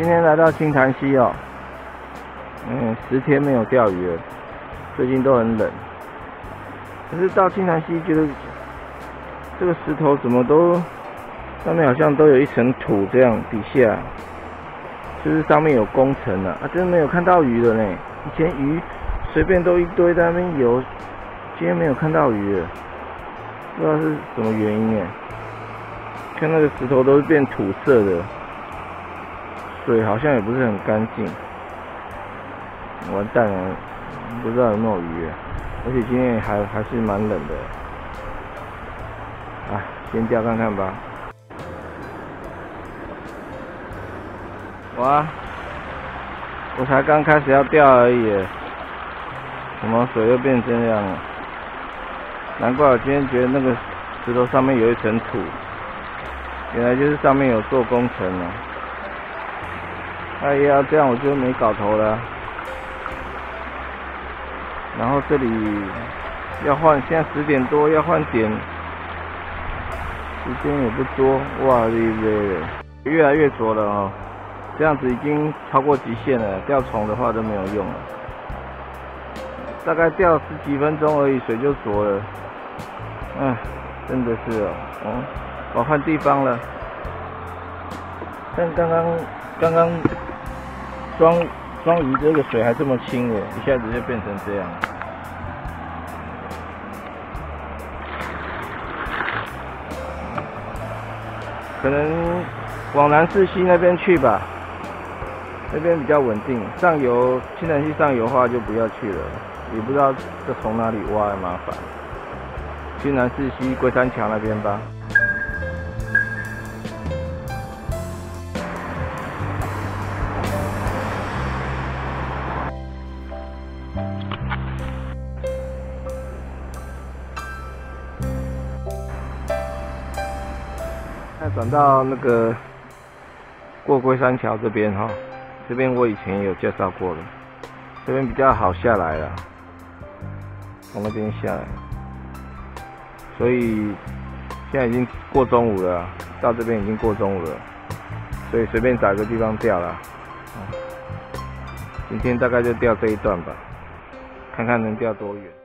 今天来到青潭溪哦，嗯，十天没有钓鱼了，最近都很冷。可是到青潭溪觉得这个石头怎么都上面好像都有一层土这样，底下就是上面有工程了啊，真的没有看到鱼了呢。以前鱼随便都一堆在那边游，今天没有看到鱼了，不知道是什么原因哎。看那个石头都是变土色的。水好像也不是很干净，完蛋了，不知道有没有鱼，而且今天还还是蛮冷的，啊，先钓看看吧。哇，我才刚开始要钓而已，怎么水又变这样了？难怪我今天觉得那个石头上面有一层土，原来就是上面有做工程了。哎呀，这样我就没搞头了。然后这里要换，现在十点多要换点，时间也不多，哇嘞嘞，越来越浊了哦。这样子已经超过极限了，钓虫的话都没有用了。大概钓十几分钟而已，水就浊了。哎，真的是哦，嗯，我换地方了。但刚刚刚刚。双双鱼这个水还这么清的，一下子就变成这样。可能往南四溪那边去吧，那边比较稳定。上游青潭溪上游的话就不要去了，也不知道这从哪里挖，麻烦。去南四溪龟山桥那边吧。转到那个过龟山桥这边哈，这边我以前有介绍过了，这边比较好下来了，从那边下来，所以现在已经过中午了，到这边已经过中午了，所以随便找个地方钓了，今天大概就钓这一段吧，看看能钓多远。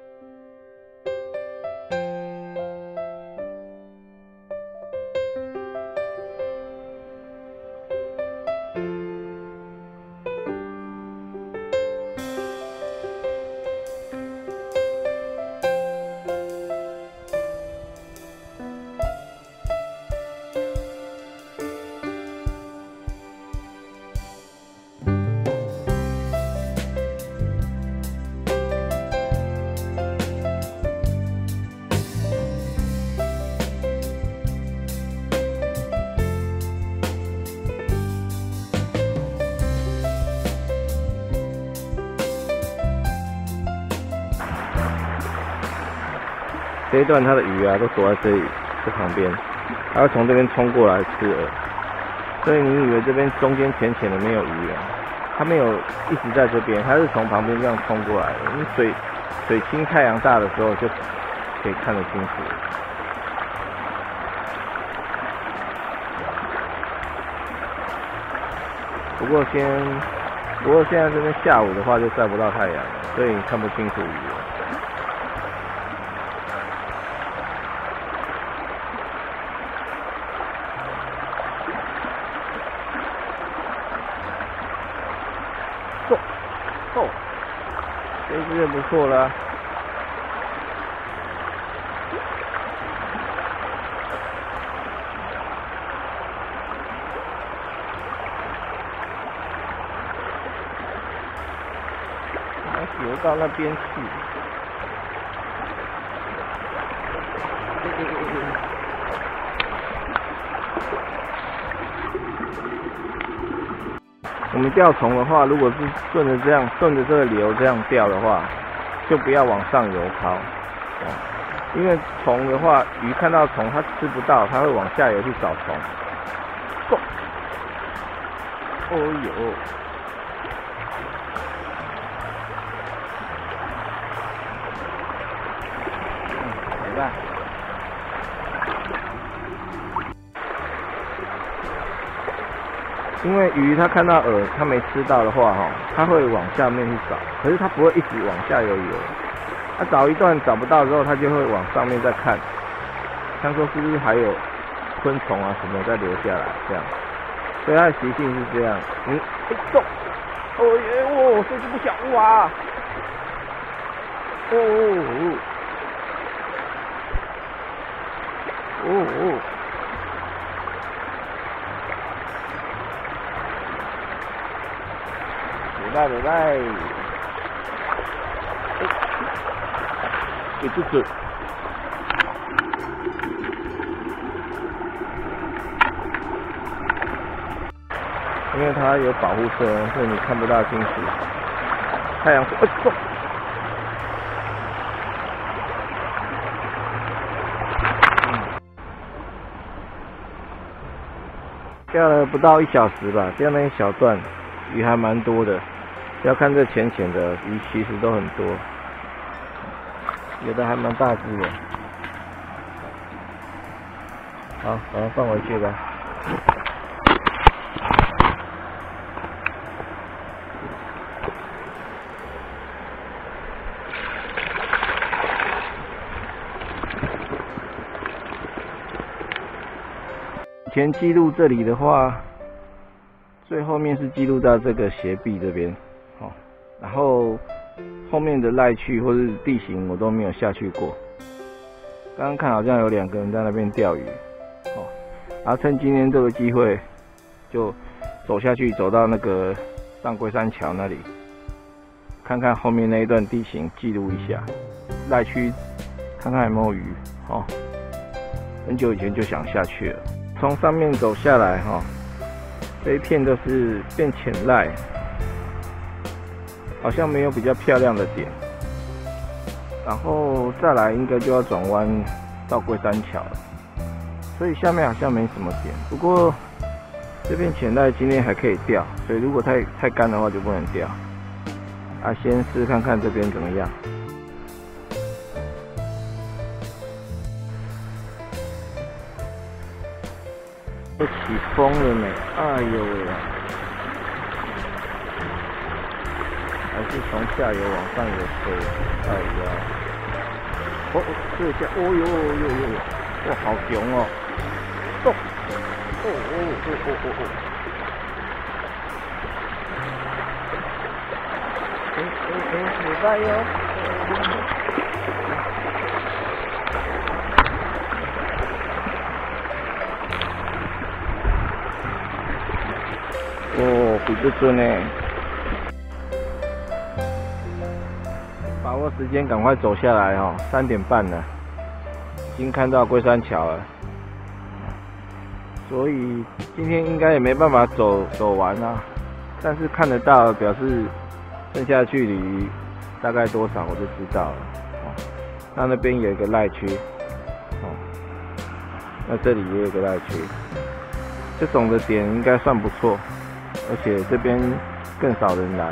这一段它的鱼啊，都躲在这里这旁边，它会从这边冲过来吃饵，所以你以为这边中间浅浅的没有鱼啊？它没有一直在这边，它是从旁边这样冲过来的。你水水清太阳大的时候就可以看得清楚。不过先，不过现在这边下午的话就晒不到太阳，所以看不清楚鱼。哦，这只也不错了。游到那边去。我们钓虫的话，如果是顺着这样，顺着这个流这样钓的话，就不要往上游抛，因为虫的话，鱼看到虫它吃不到，它会往下游去找虫。哦哦呦！怎么因为鱼它看到饵它没吃到的话哈，它会往下面去找，可是它不会一直往下游游。它找一段找不到之后，它就会往上面再看，看说是不是还有昆虫啊什么再留下来这样。所以它的习性是这样。嗯，哎，动！哦耶，哦，这只不小哇！哦哦哦！哦哦！拜拜拜。给这。因为它有保护色，所以你看不到清楚。太阳说：“哎，走。”钓了不到一小时吧，钓那一小段鱼还蛮多的。要看这浅浅的鱼，其实都很多，有的还蛮大只的。好，把它放回去吧。前记录这里的话，最后面是记录到这个斜壁这边，然后后面的赖区或是地形我都没有下去过。刚刚看好像有两个人在那边钓鱼，哦，然后趁今天这个机会，就走下去，走到那个上龟山桥那里，看看后面那一段地形，记录一下赖区，看看有没有鱼，哦，很久以前就想下去了。从上面走下来哈，这一片都是变浅赖，好像没有比较漂亮的点。然后再来应该就要转弯到龟山桥了，所以下面好像没什么点。不过这边浅带今天还可以钓，所以如果太太干的话就不能钓。啊，先试看看这边怎么样。都起风了呢，哎呦喂！是从下游往上游吹，哎呀！哦，这下，哦呦呦呦，哇，好熊哦！动！哦哦哦哦哦哦！哎哎哎，明白哟。哦，比这准呢！时间，赶快走下来哦，三点半了，已经看到龟山桥了。所以今天应该也没办法走走完啊，但是看得到，表示剩下距离大概多少我就知道了。哦，那那边有一个赖区，哦，那这里也有个赖区，这种的点应该算不错。而且这边更少人来，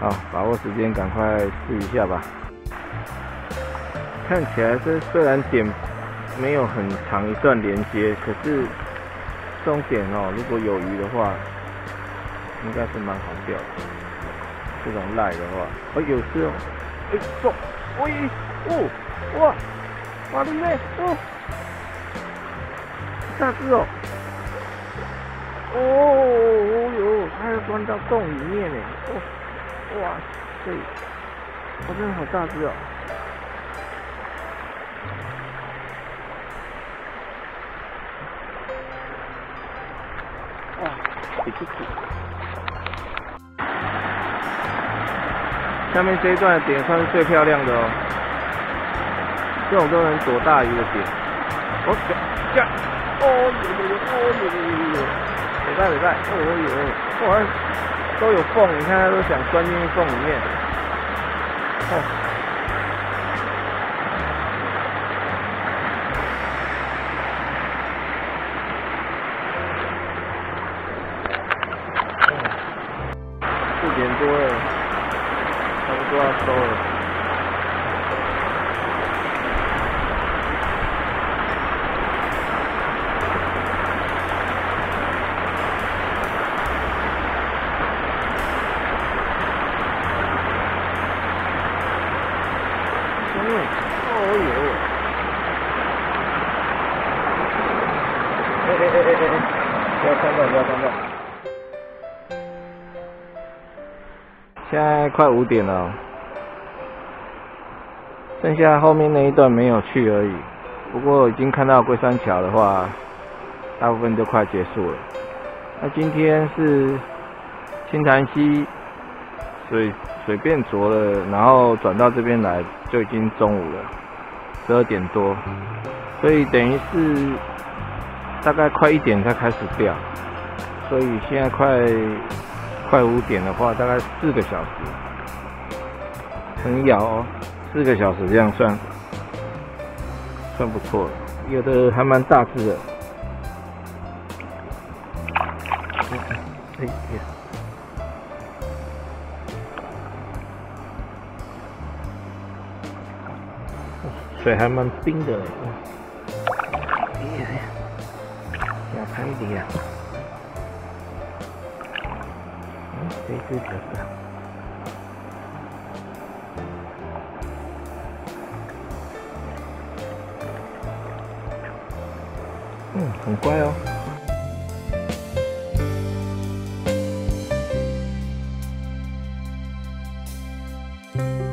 好，把握时间，赶快试一下吧。看起来这虽然点没有很长一段连接，可是这种点哦，如果有鱼的话，应该是蛮好钓的。这种赖的话，哦，有事哦，哎，走，喂，哦，哇，哇，里面，哦，大只哦。哦哦哟，它要钻到洞里面呢！哦，哇塞，哇，真的好大只哦！哇，一只只。下面这一段的点算是最漂亮的哦，这种都能躲大鱼的点。哦，下，哦，有有有，哦，有有有有。礼拜礼拜，哦哟，哇，都有缝，你看它都想钻进缝里面。哦，现在快五点了，剩下后面那一段没有去而已。不过已经看到龟山桥的话，大部分都快结束了。那今天是青潭溪水水变浊了，然后转到这边来就已经中午了，十二点多，所以等于是大概快一点才开始掉，所以现在快快五点的话，大概四个小时，很咬哦，四个小时这样算。算不错了，有的还蛮大只的。哎呀，水还蛮冰的嘞。哎呀，小开一点。非自责的。嗯，很乖哦。thank